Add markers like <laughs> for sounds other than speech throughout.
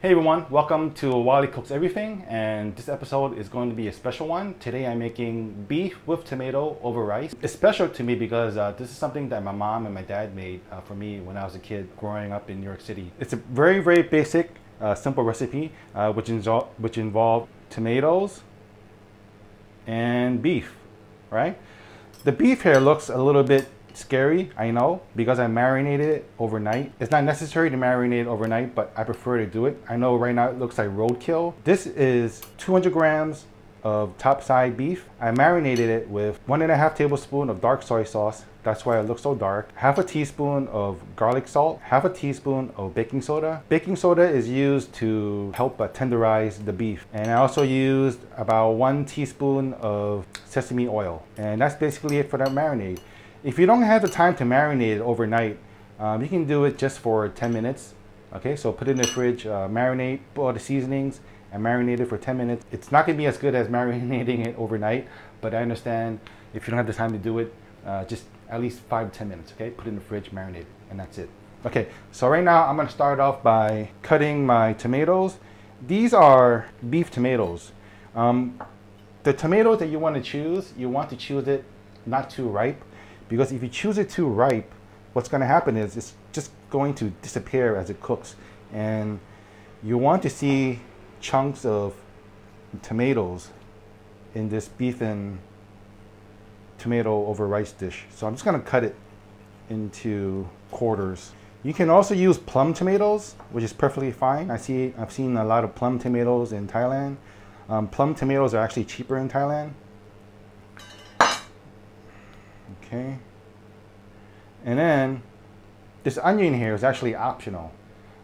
Hey everyone, welcome to Wally Cooks Everything and this episode is going to be a special one. Today I'm making beef with tomato over rice. It's special to me because uh, this is something that my mom and my dad made uh, for me when I was a kid growing up in New York City. It's a very, very basic, uh, simple recipe uh, which, which involves tomatoes and beef, right? The beef here looks a little bit scary, I know, because I marinated it overnight. It's not necessary to marinate it overnight, but I prefer to do it. I know right now it looks like roadkill. This is 200 grams of topside beef. I marinated it with one and a half tablespoon of dark soy sauce. That's why it looks so dark. Half a teaspoon of garlic salt, half a teaspoon of baking soda. Baking soda is used to help uh, tenderize the beef. And I also used about one teaspoon of sesame oil. And that's basically it for that marinade. If you don't have the time to marinate it overnight, um, you can do it just for 10 minutes. Okay, so put it in the fridge, uh, marinate, all the seasonings, and marinate it for 10 minutes. It's not gonna be as good as <laughs> marinating it overnight, but I understand if you don't have the time to do it, uh, just at least five to 10 minutes, okay? Put it in the fridge, marinate it, and that's it. Okay, so right now I'm gonna start off by cutting my tomatoes. These are beef tomatoes. Um, the tomatoes that you wanna choose, you want to choose it not too ripe because if you choose it too ripe, what's going to happen is it's just going to disappear as it cooks. And you want to see chunks of tomatoes in this beef and tomato over rice dish. So I'm just going to cut it into quarters. You can also use plum tomatoes, which is perfectly fine. I see, I've seen a lot of plum tomatoes in Thailand. Um, plum tomatoes are actually cheaper in Thailand. Okay. And then this onion here is actually optional.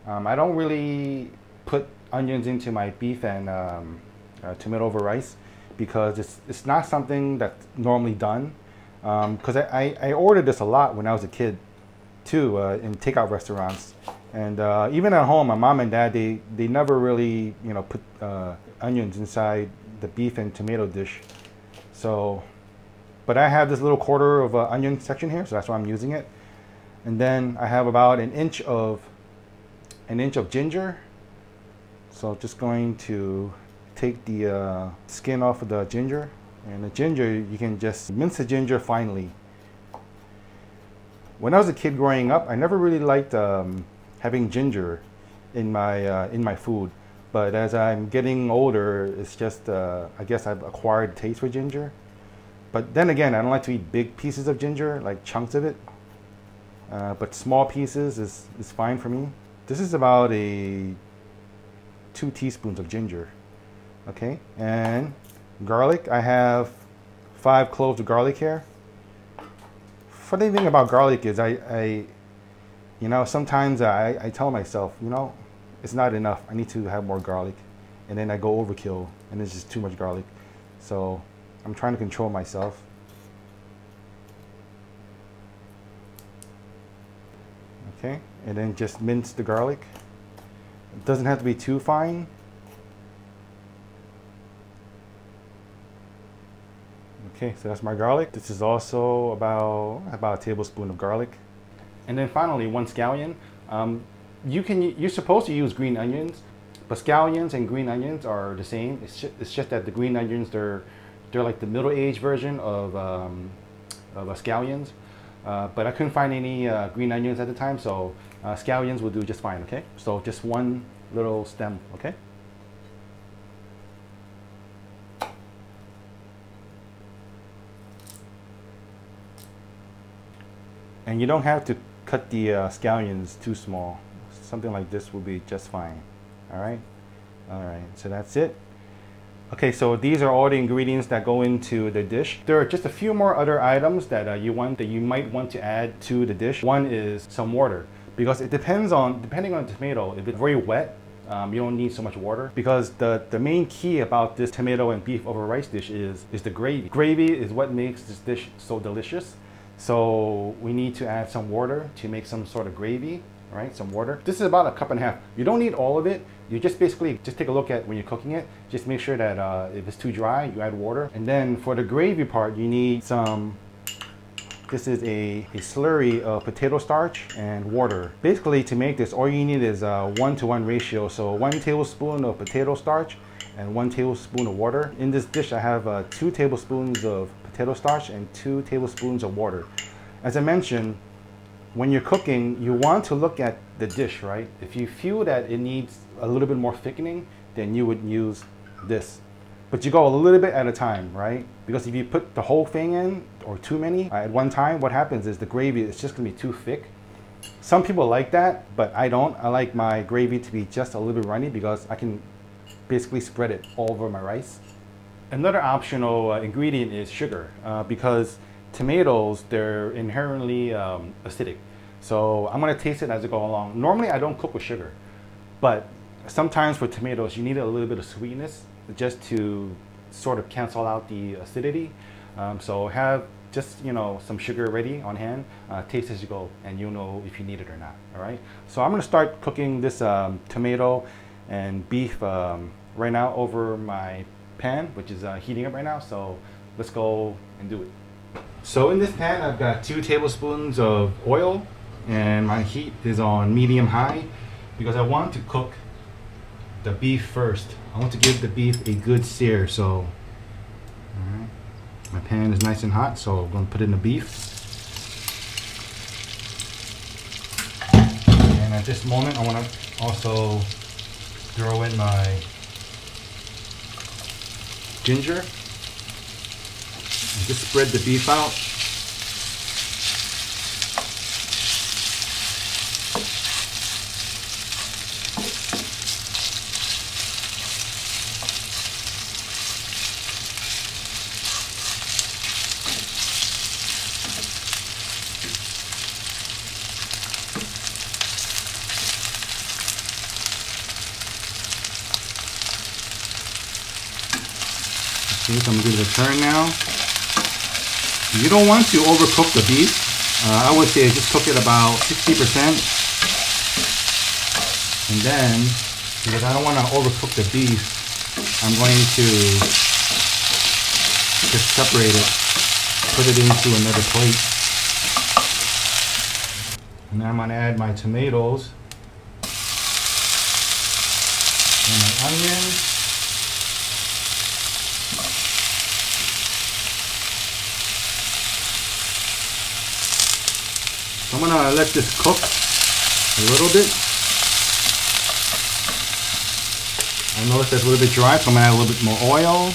Um, I don't really put onions into my beef and um, uh, tomato over rice because it's, it's not something that's normally done. Because um, I, I, I, ordered this a lot when I was a kid too uh, in takeout restaurants. And uh, even at home, my mom and dad, they, they never really, you know, put uh, onions inside the beef and tomato dish. So but I have this little quarter of uh, onion section here, so that's why I'm using it. And then I have about an inch of an inch of ginger. So just going to take the uh, skin off of the ginger. And the ginger, you can just mince the ginger finely. When I was a kid growing up, I never really liked um, having ginger in my uh, in my food. But as I'm getting older, it's just uh, I guess I've acquired taste for ginger. But then again, I don't like to eat big pieces of ginger, like chunks of it. Uh, but small pieces is, is fine for me. This is about a two teaspoons of ginger. Okay, and garlic, I have five cloves of garlic here. Funny thing about garlic is I, I you know, sometimes I, I tell myself, you know, it's not enough. I need to have more garlic. And then I go overkill and it's just too much garlic. So I'm trying to control myself. Okay, and then just mince the garlic. It doesn't have to be too fine. Okay, so that's my garlic. This is also about about a tablespoon of garlic. And then finally, one scallion. Um, you can you're supposed to use green onions, but scallions and green onions are the same. It's just, it's just that the green onions they're they're like the middle-aged version of, um, of scallions. Uh, but I couldn't find any uh, green onions at the time, so uh, scallions will do just fine, okay? So just one little stem, okay? And you don't have to cut the uh, scallions too small. Something like this will be just fine, all right? All right, so that's it. Okay, so these are all the ingredients that go into the dish. There are just a few more other items that uh, you want that you might want to add to the dish. One is some water because it depends on depending on the tomato. If it's very wet, um, you don't need so much water because the, the main key about this tomato and beef over rice dish is, is the gravy. Gravy is what makes this dish so delicious. So we need to add some water to make some sort of gravy, right? Some water. This is about a cup and a half. You don't need all of it you just basically just take a look at when you're cooking it. Just make sure that uh, if it's too dry, you add water. And then for the gravy part, you need some This is a, a slurry of potato starch and water. Basically to make this, all you need is a one to one ratio. So one tablespoon of potato starch and one tablespoon of water. In this dish, I have uh, two tablespoons of potato starch and two tablespoons of water. As I mentioned, when you're cooking, you want to look at the dish, right? If you feel that it needs a little bit more thickening, then you would use this. But you go a little bit at a time, right? Because if you put the whole thing in or too many at one time, what happens is the gravy is just gonna be too thick. Some people like that, but I don't. I like my gravy to be just a little bit runny because I can basically spread it all over my rice. Another optional uh, ingredient is sugar uh, because tomatoes, they're inherently um, acidic. So I'm gonna taste it as I go along. Normally I don't cook with sugar, but sometimes for tomatoes, you need a little bit of sweetness just to sort of cancel out the acidity. Um, so have just you know some sugar ready on hand, uh, taste as you go, and you'll know if you need it or not. All right. So I'm gonna start cooking this um, tomato and beef um, right now over my pan, which is uh, heating up right now. So let's go and do it. So in this pan, I've got two tablespoons of oil and my heat is on medium high because I want to cook the beef first. I want to give the beef a good sear. So my pan is nice and hot, so I'm going to put in the beef. And at this moment, I want to also throw in my ginger. Just spread the beef out. Okay, so I'm gonna give it a turn now. You don't want to overcook the beef. Uh, I would say just cook it about 60%. And then, because I don't want to overcook the beef, I'm going to just separate it, put it into another plate. And then I'm gonna add my tomatoes and my onions. I'm gonna let this cook a little bit. I noticed it's a little bit dry, so I'm gonna add a little bit more oil.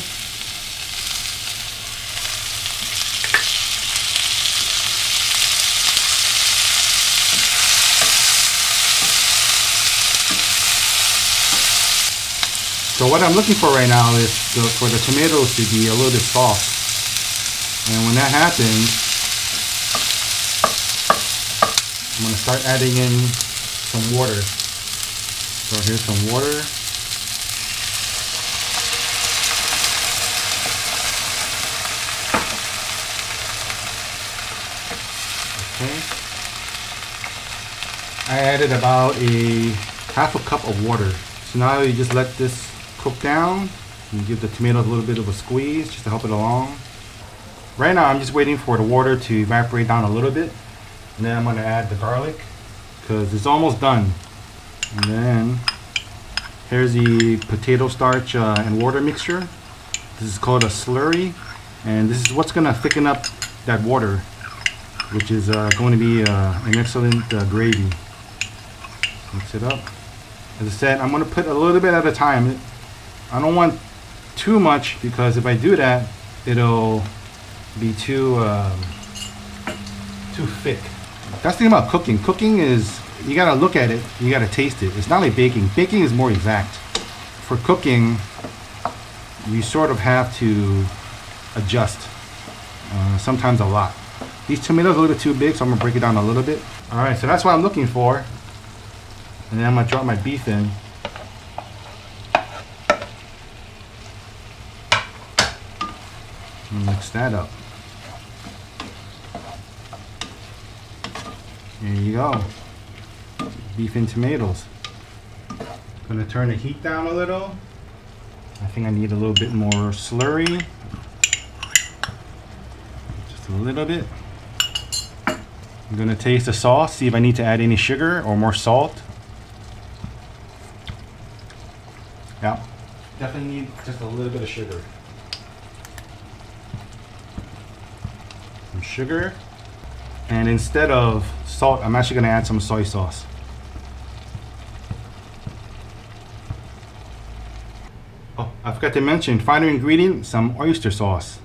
So what I'm looking for right now is the, for the tomatoes to be a little bit soft. And when that happens, I'm going to start adding in some water. So here's some water. Okay. I added about a half a cup of water. So now you just let this cook down and give the tomatoes a little bit of a squeeze just to help it along. Right now I'm just waiting for the water to evaporate down a little bit and then I'm going to add the garlic because it's almost done. And then here's the potato starch uh, and water mixture. This is called a slurry. And this is what's going to thicken up that water, which is uh, going to be uh, an excellent uh, gravy. Mix it up. As I said, I'm going to put a little bit at a time. I don't want too much because if I do that, it'll be too um, too thick. That's the thing about cooking. Cooking is, you gotta look at it, you gotta taste it. It's not like baking. Baking is more exact. For cooking, you sort of have to adjust. Uh, sometimes a lot. These tomatoes are a little too big, so I'm gonna break it down a little bit. All right, so that's what I'm looking for. And then I'm gonna drop my beef in. Mix that up. There you go. Beef and tomatoes. Gonna turn the heat down a little. I think I need a little bit more slurry. Just a little bit. I'm gonna taste the sauce, see if I need to add any sugar or more salt. Yeah, definitely need just a little bit of sugar. Some sugar. And instead of salt, I'm actually gonna add some soy sauce. Oh, I forgot to mention, final ingredient, some oyster sauce.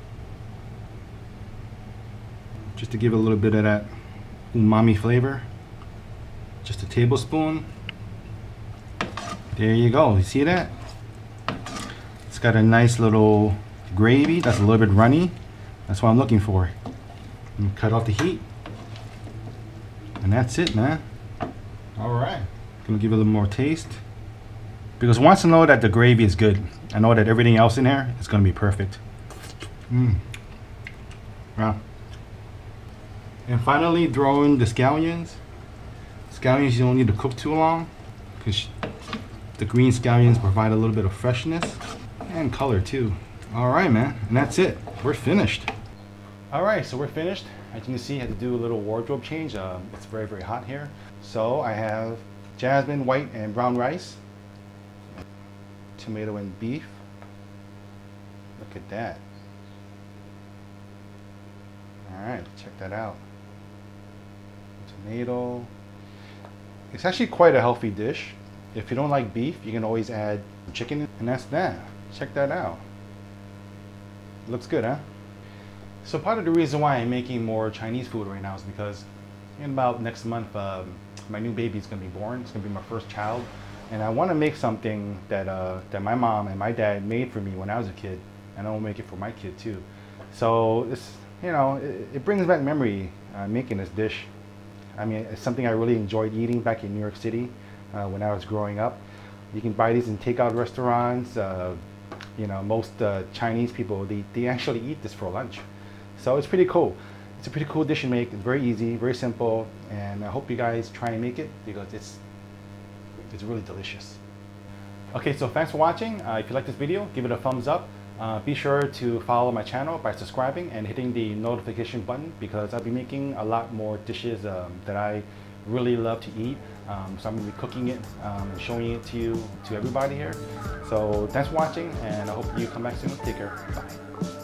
Just to give a little bit of that umami flavor. Just a tablespoon. There you go. You see that? It's got a nice little gravy that's a little bit runny. That's what I'm looking for. Cut off the heat. And that's it, man. All right. Gonna give it a little more taste. Because once I know that the gravy is good, I know that everything else in there is gonna be perfect. Mmm. Wow. And finally, throw in the scallions. Scallions you don't need to cook too long because the green scallions provide a little bit of freshness and color too. All right, man, and that's it. We're finished. All right, so we're finished. As you can see, I had to do a little wardrobe change. Uh, it's very, very hot here. So I have jasmine, white, and brown rice, tomato and beef. Look at that. All right, check that out tomato. It's actually quite a healthy dish. If you don't like beef, you can always add chicken, and that's that. Check that out. Looks good, huh? So part of the reason why I'm making more Chinese food right now is because in about next month, um, my new baby is going to be born. It's going to be my first child. And I want to make something that, uh, that my mom and my dad made for me when I was a kid. And I want to make it for my kid too. So it's, you know, it, it brings back memory uh, making this dish. I mean, it's something I really enjoyed eating back in New York City uh, when I was growing up. You can buy these in takeout restaurants. Uh, you know, most uh, Chinese people, they, they actually eat this for lunch. So it's pretty cool. It's a pretty cool dish to make. It's very easy, very simple, and I hope you guys try and make it because it's, it's really delicious. Okay, so thanks for watching. Uh, if you like this video, give it a thumbs up. Uh, be sure to follow my channel by subscribing and hitting the notification button because I'll be making a lot more dishes um, that I really love to eat. Um, so I'm going to be cooking it um, and showing it to you, to everybody here. So thanks for watching and I hope you come back soon. Take care. Bye.